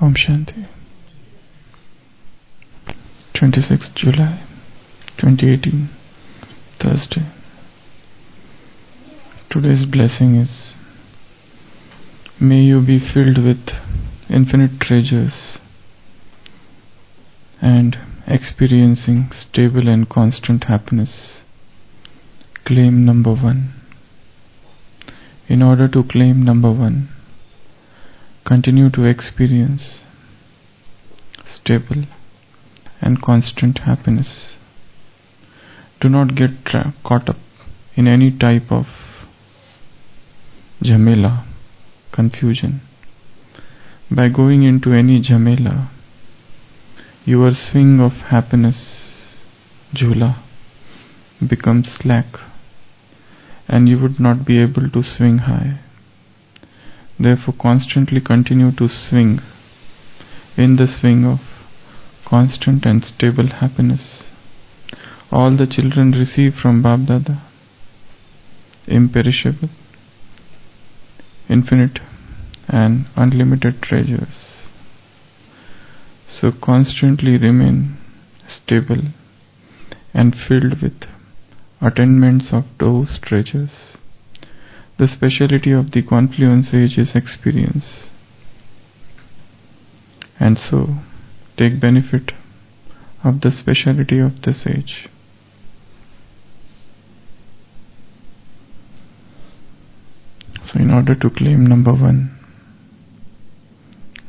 Om Shanti. 26th July 2018, Thursday. Today's blessing is May you be filled with infinite treasures and experiencing stable and constant happiness. Claim number one. In order to claim number one, continue to experience stable and constant happiness. Do not get caught up in any type of jamela, confusion. By going into any jamela, your swing of happiness, jhula, becomes slack and you would not be able to swing high. Therefore, constantly continue to swing in the swing of constant and stable happiness. All the children receive from BapDada imperishable, infinite, and unlimited treasures. So constantly remain stable and filled with attainments of those treasures. The speciality of the confluence age is experience. And so, take benefit of the speciality of this age. So, in order to claim number one,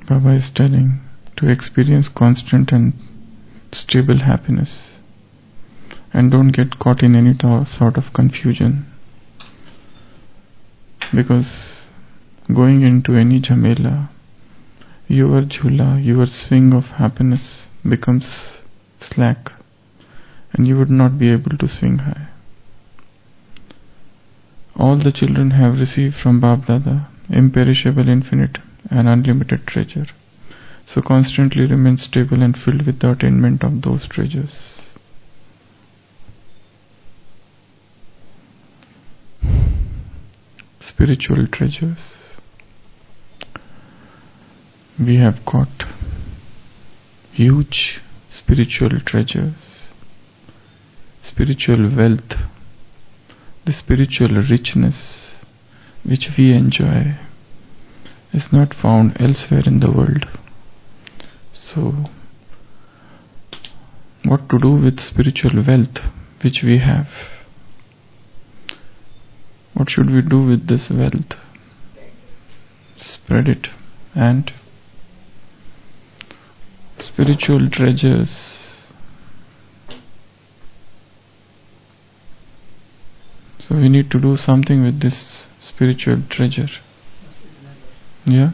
Baba is telling to experience constant and stable happiness and don't get caught in any sort of confusion because going into any jamela your jhula your swing of happiness becomes slack and you would not be able to swing high. All the children have received from BapDada imperishable infinite and unlimited treasure. So constantly remain stable and filled with the attainment of those treasures spiritual treasures. We have got huge spiritual treasures, spiritual wealth, the spiritual richness which we enjoy is not found elsewhere in the world. So, what to do with spiritual wealth which we have? What should we do with this wealth? Spread it and spiritual treasures. So we need to do something with this spiritual treasure. Yeah?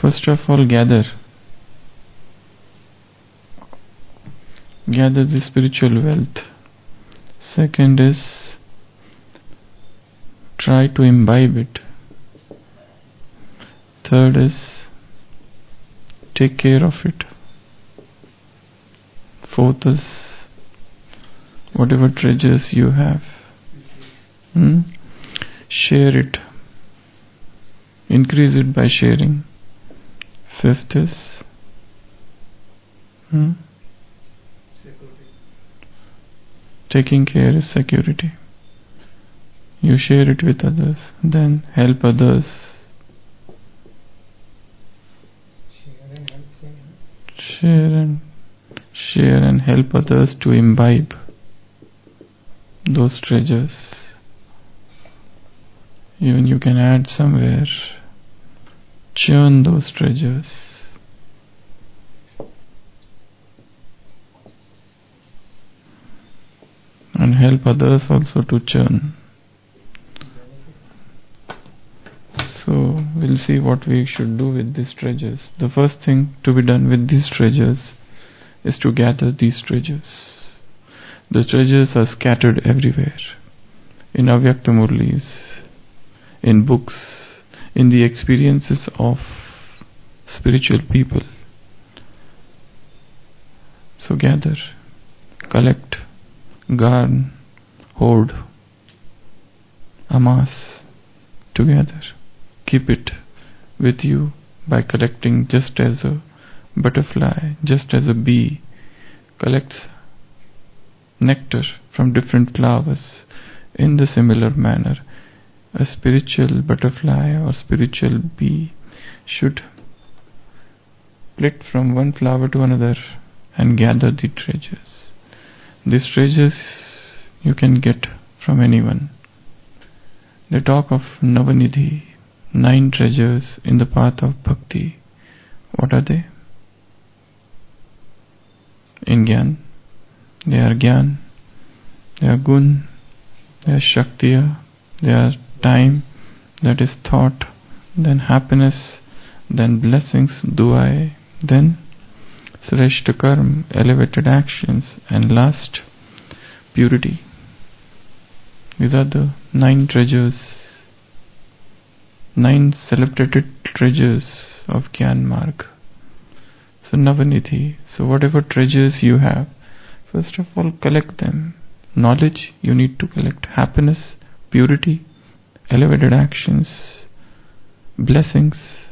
First of all, gather. Gather the spiritual wealth. Second is try to imbibe it. Third is take care of it. Fourth is whatever treasures you have, hmm, share it, increase it by sharing. Fifth is hmm, taking care is security you share it with others, then help others. Share and share and help others to imbibe those treasures. Even you can add somewhere, churn those treasures. And help others also to churn. So we'll see what we should do with these treasures. The first thing to be done with these treasures is to gather these treasures. The treasures are scattered everywhere in Avyakta Murlis, in books, in the experiences of spiritual people. So gather, collect, garn, hoard, amass together keep it with you by collecting just as a butterfly, just as a bee collects nectar from different flowers. In the similar manner, a spiritual butterfly or spiritual bee should flit from one flower to another and gather the treasures. These treasures you can get from anyone. They talk of Navanidhi, nine treasures in the path of bhakti. What are they? In Gyan, they are Gyan, they are Gun, they are Shaktiya, they are time, that is thought, then happiness, then blessings, duai, then Sreshta Karm, elevated actions, and last, purity. These are the nine treasures, nine celebrated treasures of Gyan Marg. So Navanidhi, so whatever treasures you have, first of all collect them. Knowledge you need to collect. Happiness, purity, elevated actions, blessings,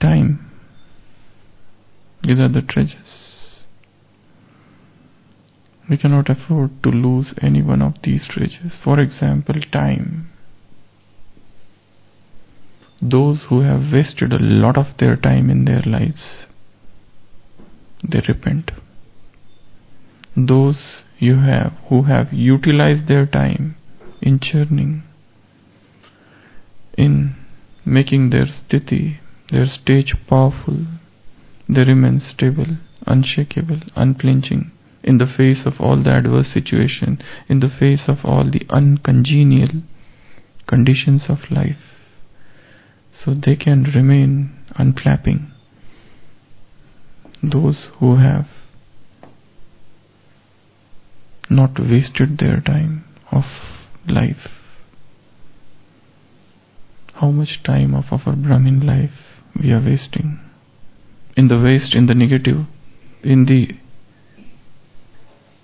time. These are the treasures. We cannot afford to lose any one of these treasures. For example, time. Those who have wasted a lot of their time in their lives, they repent. Those you have who have utilized their time in churning, in making their sthiti, their stage powerful, they remain stable, unshakable, unflinching in the face of all the adverse situation, in the face of all the uncongenial conditions of life. So they can remain unflapping. Those who have not wasted their time of life. How much time of our Brahmin life we are wasting? in the waste, in the negative, in the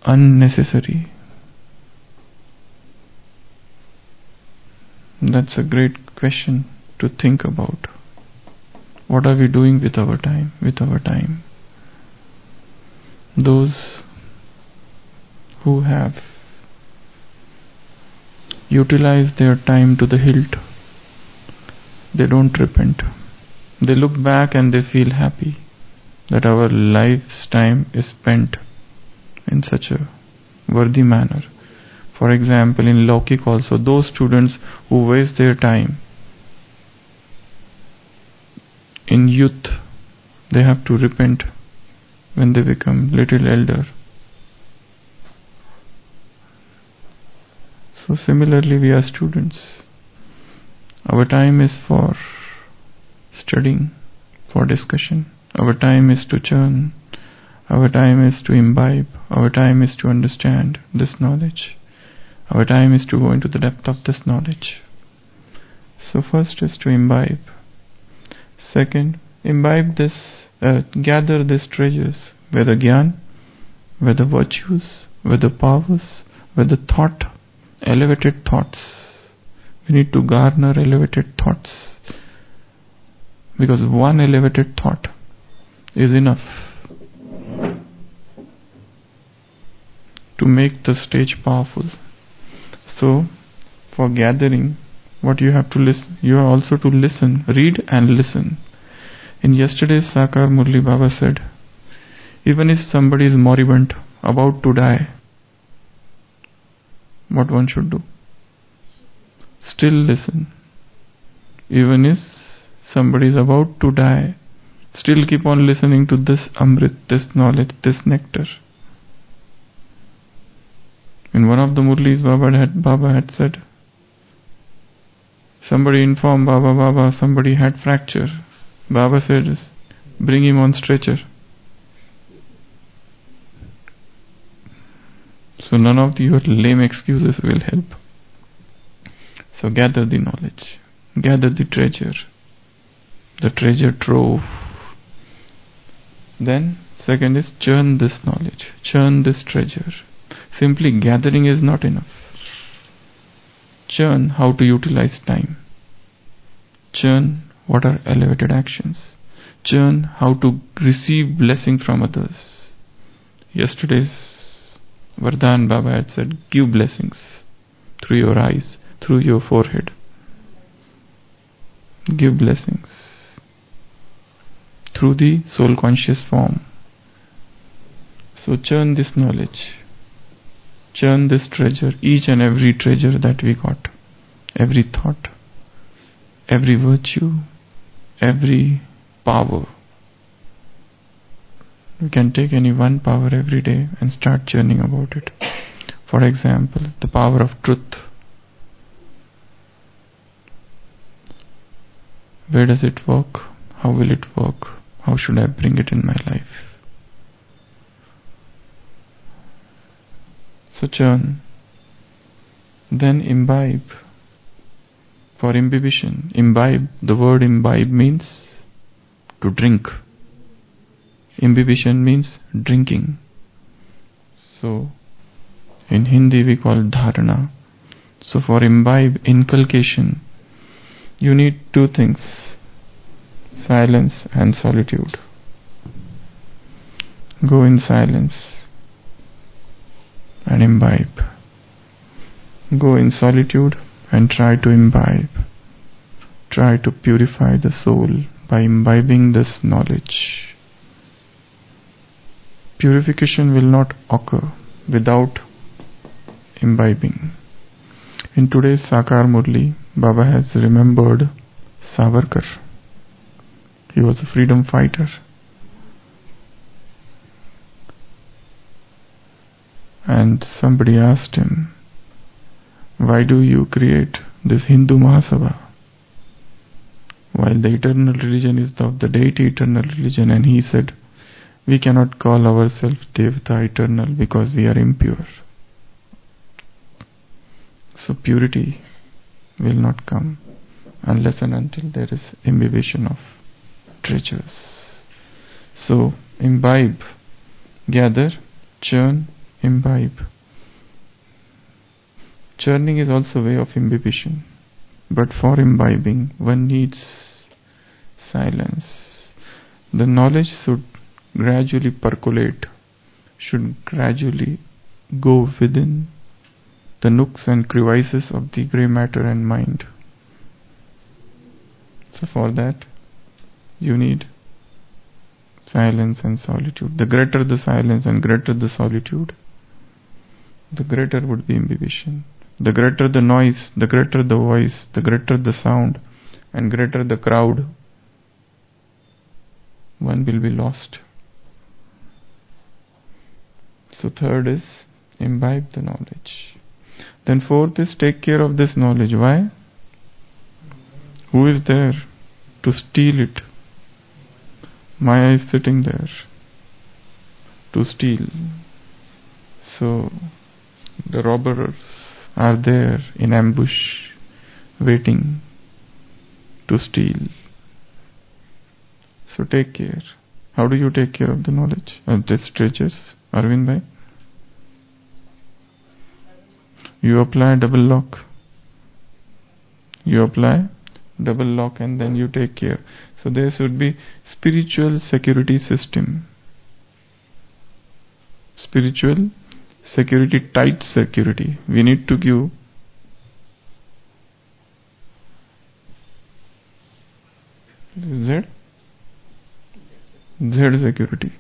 unnecessary. That's a great question to think about. What are we doing with our time? With our time. Those who have utilized their time to the hilt, they don't repent. They look back and they feel happy that our life's time is spent in such a worthy manner. For example, in Laukik also, those students who waste their time in youth, they have to repent when they become little elder. So similarly, we are students. Our time is for studying, for discussion. Our time is to churn. Our time is to imbibe. Our time is to understand this knowledge. Our time is to go into the depth of this knowledge. So, first is to imbibe. Second, imbibe this, uh, gather these treasures, whether gyan, whether virtues, whether powers, whether thought, elevated thoughts. We need to garner elevated thoughts. Because one elevated thought is enough to make the stage powerful. So, for gathering, what you have to listen, you are also to listen, read and listen. In yesterday's Sakar Murli Baba said, even if somebody is moribund, about to die, what one should do? Still listen. Even if somebody is about to die, Still keep on listening to this Amrit, this knowledge, this nectar. In one of the Murlis, Baba had, Baba had said, somebody informed Baba, Baba, somebody had fracture. Baba said, bring him on stretcher. So none of your lame excuses will help. So gather the knowledge, gather the treasure, the treasure trove then, second is churn this knowledge, churn this treasure. Simply gathering is not enough. Churn how to utilize time. churn what are elevated actions, churn how to receive blessing from others. Yesterday's Vardhan Baba had said, give blessings through your eyes, through your forehead. Give blessings through the soul conscious form. So churn this knowledge, churn this treasure, each and every treasure that we got, every thought, every virtue, every power. We can take any one power every day and start churning about it. For example, the power of truth. Where does it work? How will it work? How should I bring it in my life? So. Then imbibe. For imbibition, imbibe, the word imbibe means to drink. Imbibition means drinking. So in Hindi we call dharana. So for imbibe, inculcation, you need two things silence and solitude. Go in silence and imbibe. Go in solitude and try to imbibe. Try to purify the soul by imbibing this knowledge. Purification will not occur without imbibing. In today's Sakar Murli, Baba has remembered Savarkar. He was a freedom fighter. And somebody asked him, Why do you create this Hindu Mahasabha? While the eternal religion is of the deity eternal religion, and he said, We cannot call ourselves Devta eternal because we are impure. So purity will not come unless and until there is imbibition of treasures. So imbibe, gather, churn, imbibe. Churning is also a way of imbibition, but for imbibing one needs silence. The knowledge should gradually percolate, should gradually go within the nooks and crevices of the grey matter and mind. So, for that, you need silence and solitude. The greater the silence and greater the solitude, the greater would be imbibition. The greater the noise, the greater the voice, the greater the sound, and greater the crowd, one will be lost. So, third is imbibe the knowledge. Then, fourth is take care of this knowledge. Why? Who is there to steal it? Maya is sitting there to steal. So, the robbers are there in ambush, waiting to steal. So, take care. How do you take care of the knowledge uh, of these treasures, Arvind Bhai? you apply double lock you apply double lock and then you take care so there should be spiritual security system spiritual security tight security we need to give Z Z security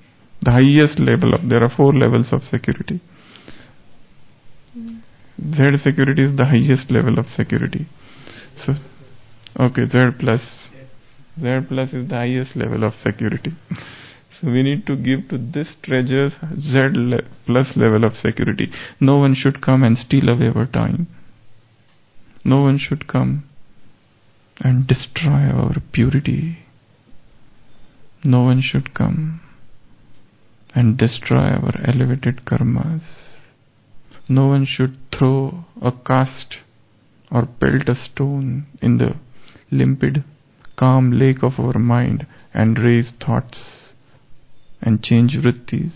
the highest level of there are four levels of security Z security is the highest level of security. So, okay, Z plus. Z plus is the highest level of security. We need to give to this treasure Z le- plus level of security. No one should come and steal away our time. No one should come and destroy our purity. No one should come and destroy our elevated karmas. No one should throw a cast or pelt a stone in the limpid, calm lake of our mind and raise thoughts and change vrittis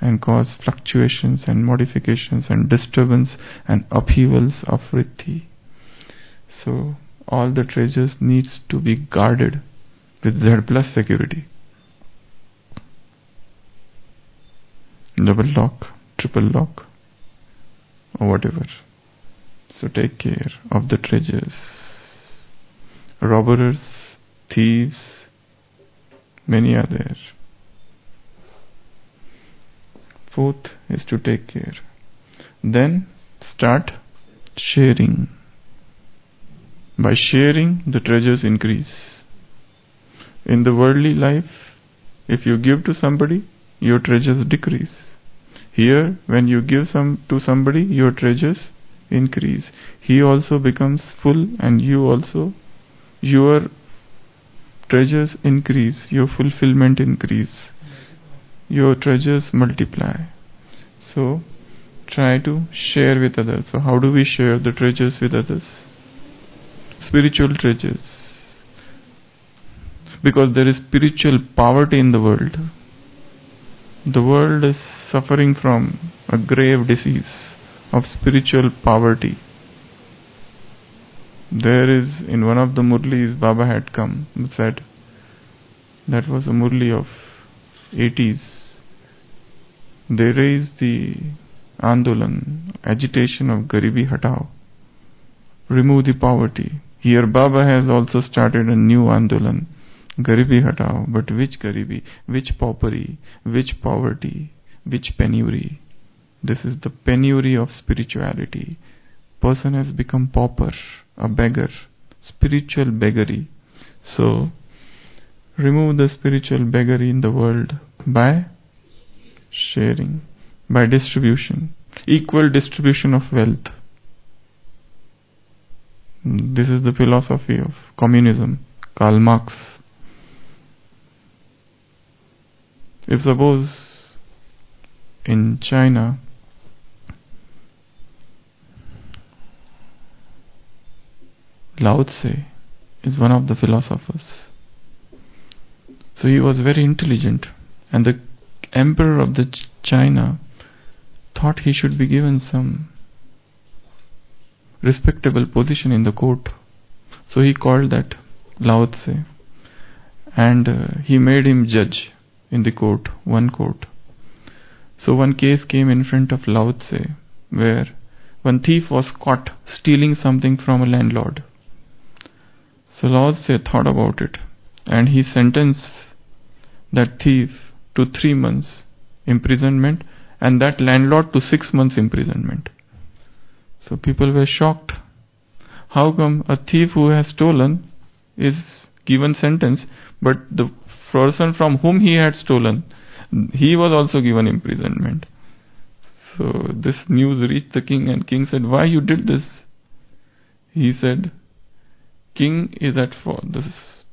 and cause fluctuations and modifications and disturbance and upheavals of vritti. So all the treasures needs to be guarded with Z plus security. Double lock, triple lock, or whatever. So take care of the treasures. Robbers, thieves, many are there. Fourth is to take care. Then start sharing. By sharing, the treasures increase. In the worldly life, if you give to somebody, your treasures decrease. Here, when you give some to somebody, your treasures increase. He also becomes full, and you also, your treasures increase, your fulfillment increase, your treasures multiply. So, try to share with others. So, how do we share the treasures with others? Spiritual treasures. Because there is spiritual poverty in the world. The world is suffering from a grave disease of spiritual poverty. There is, in one of the Murlis, Baba had come and said, that was a Murli of 80s. They raised the Andolan, agitation of Garibi Hatao, remove the poverty. Here Baba has also started a new Andolan, Garibi Hatao, but which Garibi, which paupery, which poverty, which penury? This is the penury of spirituality. Person has become pauper, a beggar, spiritual beggary. So, remove the spiritual beggary in the world by sharing, by distribution, equal distribution of wealth. This is the philosophy of communism, Karl Marx. If suppose in China Lao Tse is one of the philosophers. So he was very intelligent, and the emperor of the Ch- China thought he should be given some respectable position in the court. So he called that Lao Tse, and uh, he made him judge in the court, one court. So one case came in front of Lao Tse, where one thief was caught stealing something from a landlord. So Lao Tse thought about it and he sentenced that thief to three months imprisonment and that landlord to six months imprisonment. So people were shocked. How come a thief who has stolen is given sentence, but the person from whom he had stolen, he was also given imprisonment. So this news reached the king, and king said, "Why you did this?" He said, king is at fault, the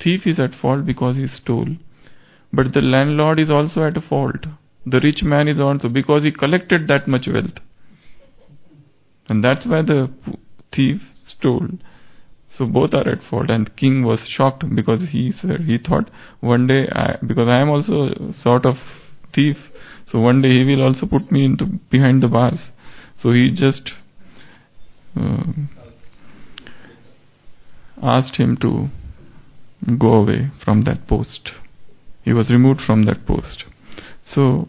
thief is at fault because he stole. But the landlord is also at fault. The rich man is also because he collected that much wealth. And that's why the thief stole. So both are at fault. And king was shocked because he said he thought one day I, because I am also sort of thief. So one day he will also put me into behind the bars. So he just uh, asked him to go away from that post. He was removed from that post. So,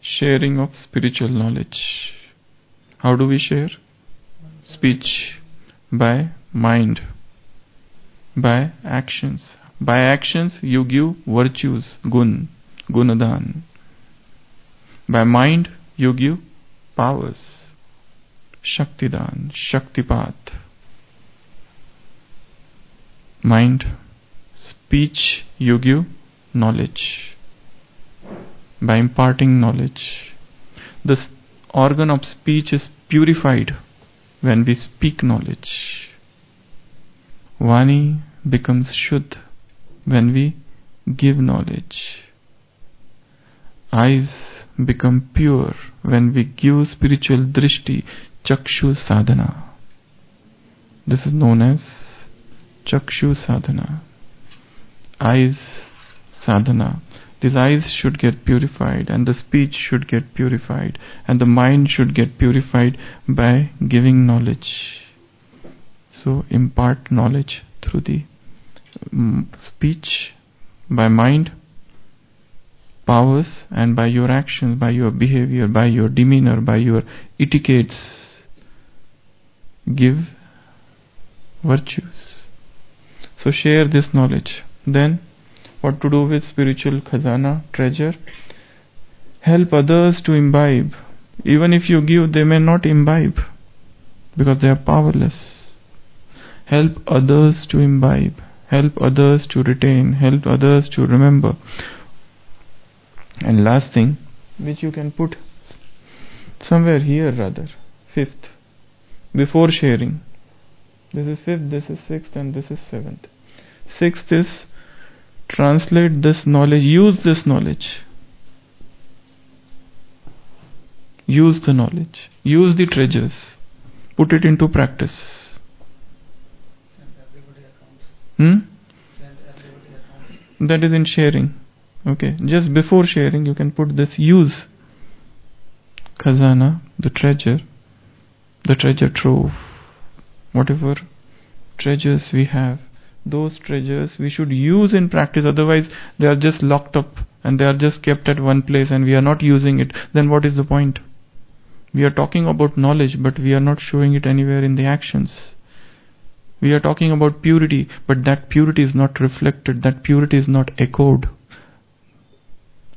sharing of spiritual knowledge. How do we share? Speech. By mind. By actions. By actions, you give virtues, gun, gunadan. By mind, you give powers, shaktidan, shaktipat mind, speech, you give knowledge. By imparting knowledge, the organ of speech is purified when we speak knowledge. Vani becomes Shuddh when we give knowledge. Eyes become pure when we give spiritual drishti, chakshu sadhana. This is known as chakshu sadhana, eyes sadhana. These eyes should get purified, and the speech should get purified, and the mind should get purified by giving knowledge. So impart knowledge through the um, speech, by mind, powers, and by your actions, by your behavior, by your demeanor, by your etiquettes. Give virtues. So share this knowledge. Then, what to do with spiritual khazana, treasure? Help others to imbibe. Even if you give, they may not imbibe because they are powerless. Help others to imbibe. Help others to retain. Help others to remember. And last thing, which you can put somewhere here rather, fifth, before sharing. This is fifth, this is sixth, and this is seventh. Sixth is translate this knowledge, use this knowledge. Use the knowledge, use the treasures, put it into practice. Hmm? That is in sharing. Okay, just before sharing, you can put this use khazana, the treasure, the treasure trove, whatever treasures we have, those treasures we should use in practice, otherwise, they are just locked up and they are just kept at one place and we are not using it. Then, what is the point? We are talking about knowledge, but we are not showing it anywhere in the actions. We are talking about purity, but that purity is not reflected, that purity is not echoed,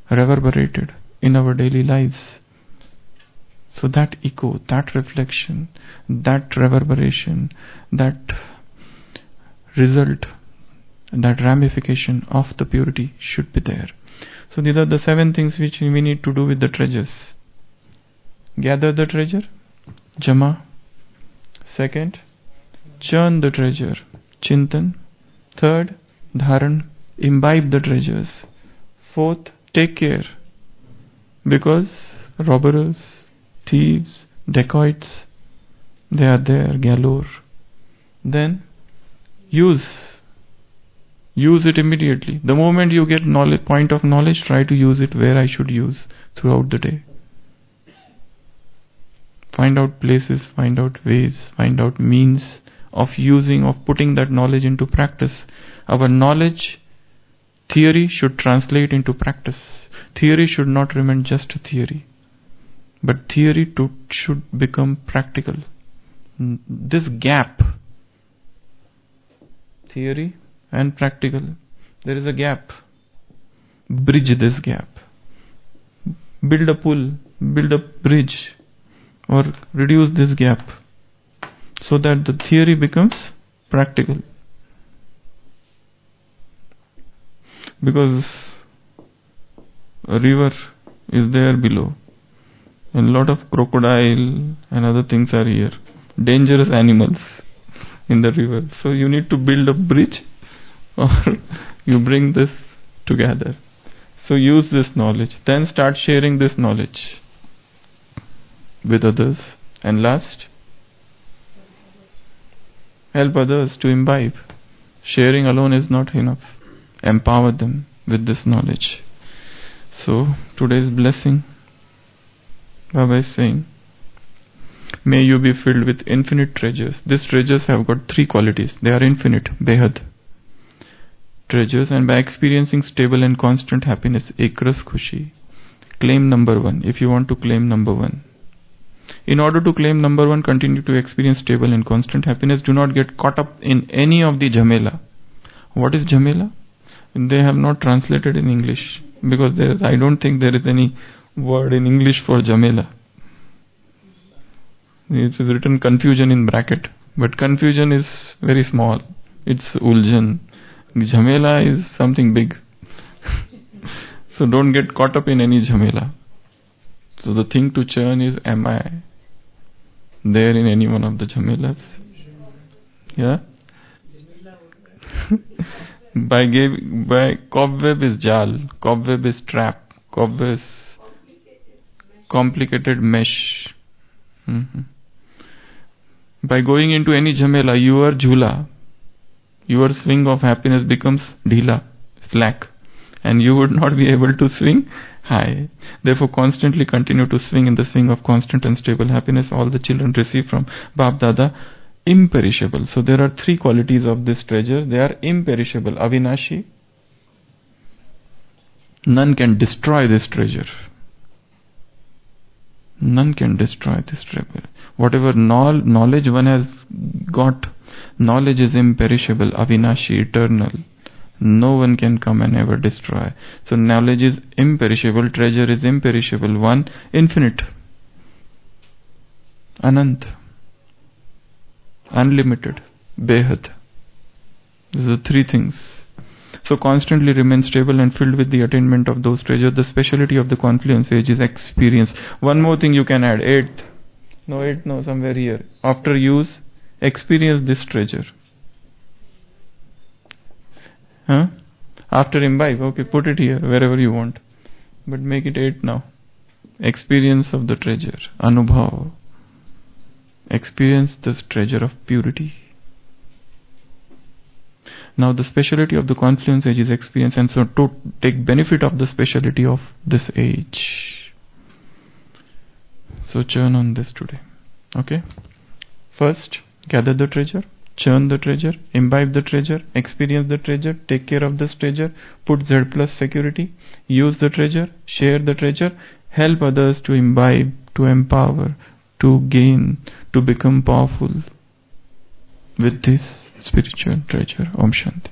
reverberated in our daily lives. So that echo, that reflection, that reverberation, that result, that ramification of the purity should be there. So these are the seven things which we need to do with the treasures. Gather the treasure, Jama. Second, churn the treasure, Chintan. Third, Dharan, imbibe the treasures. Fourth, take care. Because robbers, thieves, dacoits, they are there galore. Then use. Use it immediately. The moment you get knowledge, point of knowledge, try to use it where I should use throughout the day. Find out places, find out ways, find out means of using, of putting that knowledge into practice. Our knowledge, theory should translate into practice. Theory should not remain just a theory, but theory to, should become practical. This gap, theory and practical, there is a gap. Bridge this gap. Build a pool, build a bridge, or reduce this gap so that the theory becomes practical. Because a river is there below, and a lot of crocodile and other things are here, dangerous animals in the river. So you need to build a bridge, or you bring this together. So use this knowledge, then start sharing this knowledge with others. And last, help others to imbibe. Sharing alone is not enough. Empower them with this knowledge. So, today's blessing, Baba is saying, May you be filled with infinite treasures. These treasures have got three qualities. They are infinite, behad. Treasures, and by experiencing stable and constant happiness, ekras khushi. Claim number one, if you want to claim number one. In order to claim number one, continue to experience stable and constant happiness. Do not get caught up in any of the jamela. What is jamela? They have not translated in English because there I don't think there is any word in English for jamela. It is written confusion in bracket, but confusion is very small. It's uljan. Jamela is something big. so don't get caught up in any jamela. So the thing to churn is am I there in any one of the jamelas? Yeah? by give, by cobweb is jal, cobweb is trap, cobweb is complicated mesh. Mm-hmm. By going into any jamela, your jhula, your swing of happiness becomes dhila, slack, and you would not be able to swing high. Therefore, constantly continue to swing in the swing of constant and stable happiness all the children receive from BapDada imperishable. So there are three qualities of this treasure. They are imperishable. Avinashi. None can destroy this treasure. None can destroy this treasure. Whatever knowledge one has got, knowledge is imperishable, avinashi, eternal. No one can come and ever destroy. So knowledge is imperishable, treasure is imperishable, one infinite. Anant unlimited, behad. These are three things. So constantly remain stable and filled with the attainment of those treasures. The speciality of the confluence age is experience. One more thing you can add. Eighth. No, eighth, no, somewhere here. After use, experience this treasure. Huh? After imbibe, okay, put it here, wherever you want. But make it eight now. Experience of the treasure. Anubhav experience this treasure of purity. Now the speciality of the confluence age is experience and so to take benefit of the speciality of this age. So churn on this today. Okay? First, gather the treasure, churn the treasure, imbibe the treasure, experience the treasure, take care of this treasure, put Z plus security, use the treasure, share the treasure, help others to imbibe, to empower, to gain, to become powerful with this spiritual treasure. Om Shanti.